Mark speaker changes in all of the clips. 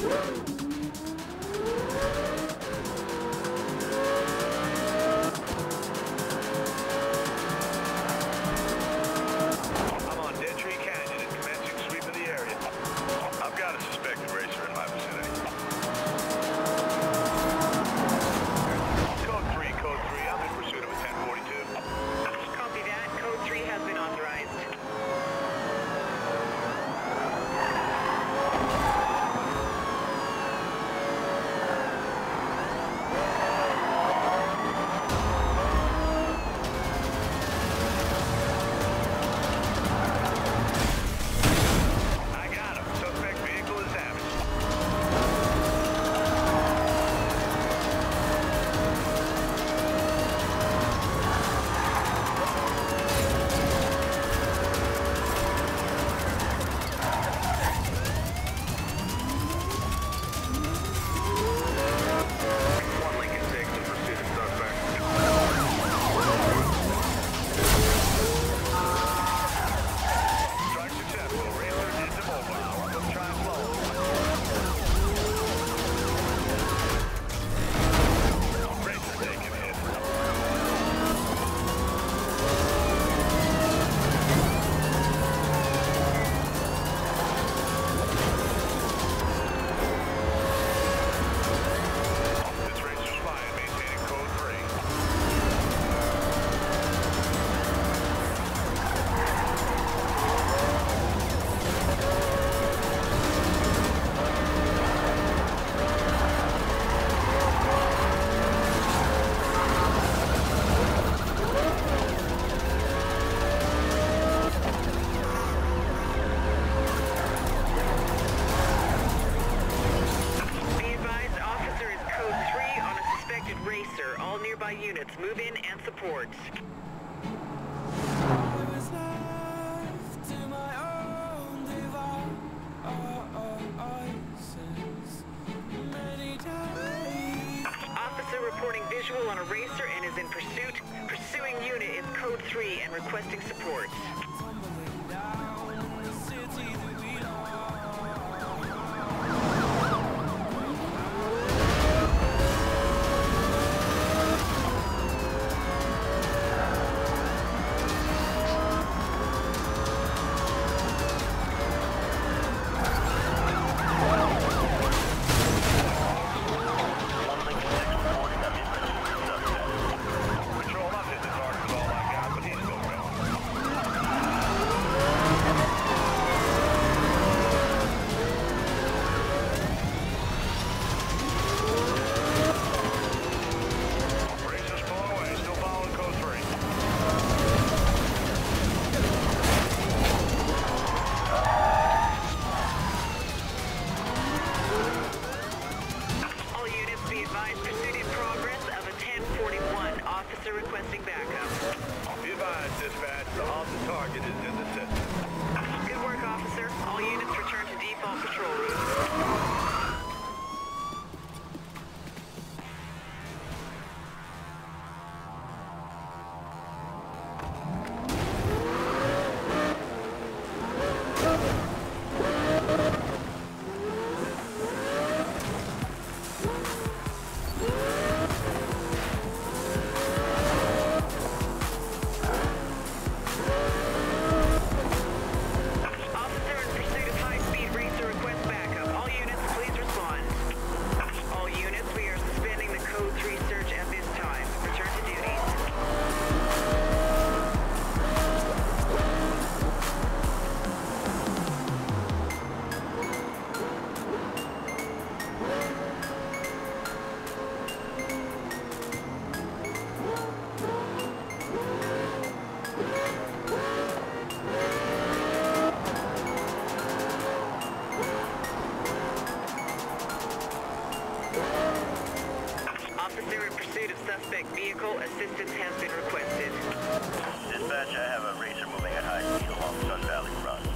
Speaker 1: Whoa! Officer reporting visual on a racer and is in pursuit. Pursuing unit is code 3 and requesting support. pursuit of suspect vehicle. Assistance has been requested.
Speaker 2: Dispatch, I have a racer moving at high speed along Sun Valley Run.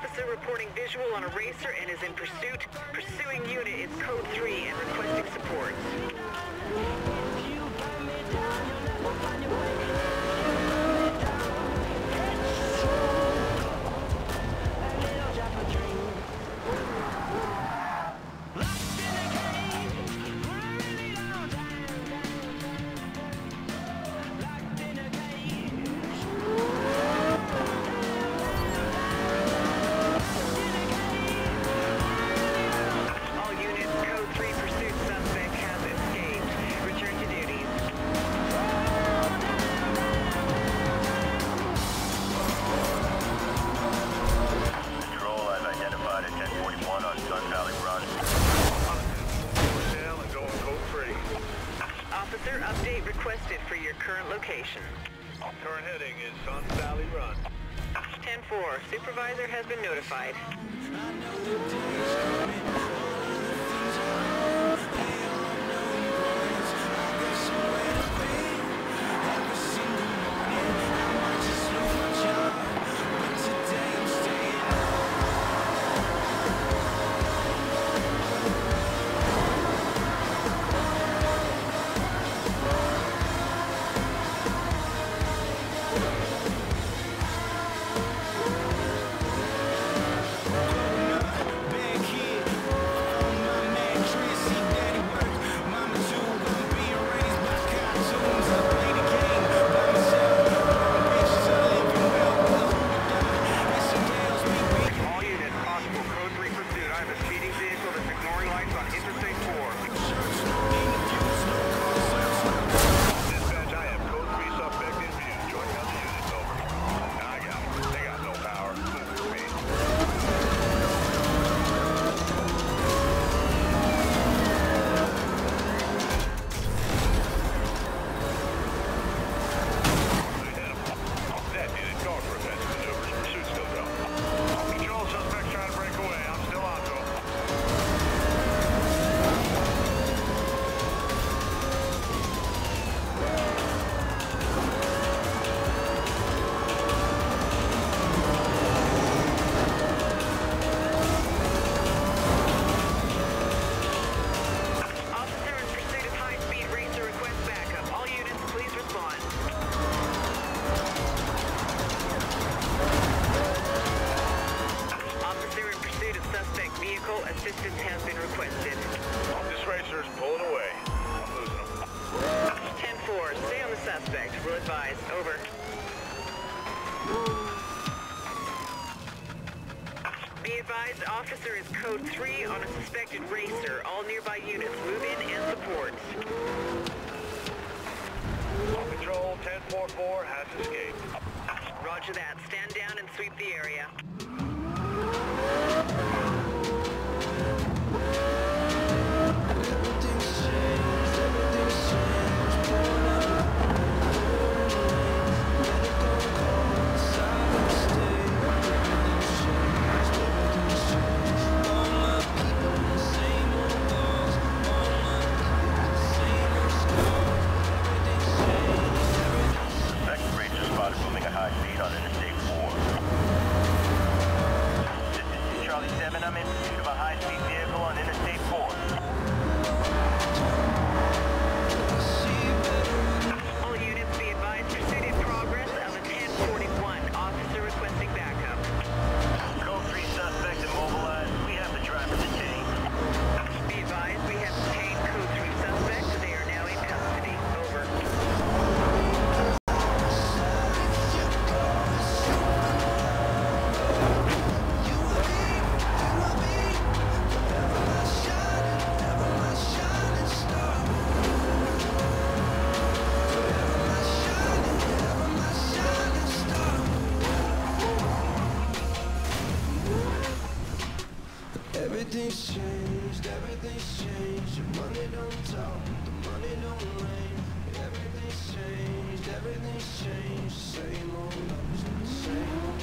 Speaker 1: Officer reporting visual on a racer and is in pursuit. Pursuing unit is code 3 and requesting support. Requested for your current location.
Speaker 2: Current heading is Sun Valley Run.
Speaker 1: 10-4, supervisor has been notified. Officer is code 3 on a suspected racer. All nearby units move in and support.
Speaker 2: All patrol 1044 has escaped.
Speaker 1: Roger that. Stand down and sweep the area.
Speaker 3: Everything's changed, everything's changed. The money don't talk, the money don't rain. Everything's changed, everything's changed. Same old numbers, same old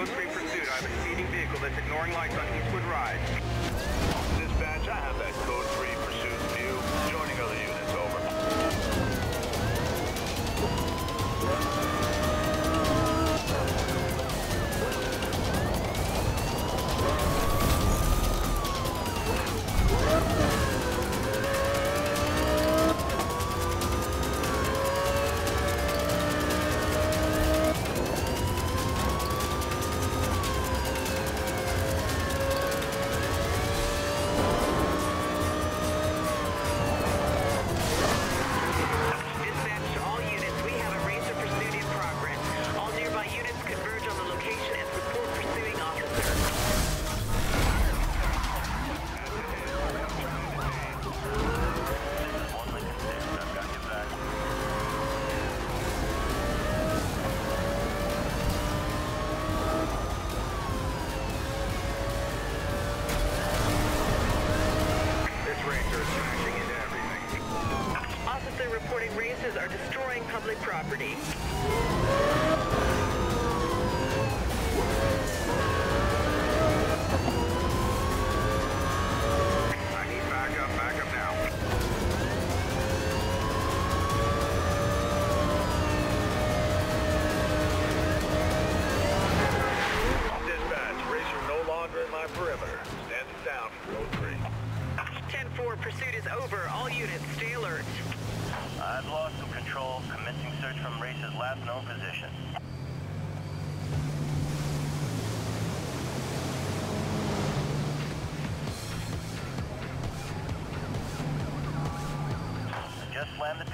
Speaker 2: Code 3 pursuit.
Speaker 1: I have a speeding vehicle that's ignoring lights on public property.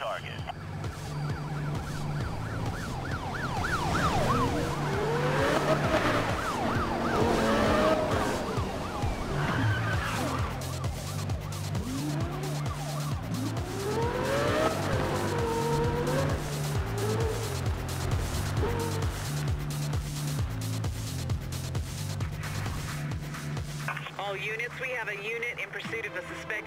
Speaker 4: target.
Speaker 1: All units, we have a unit in pursuit of a suspect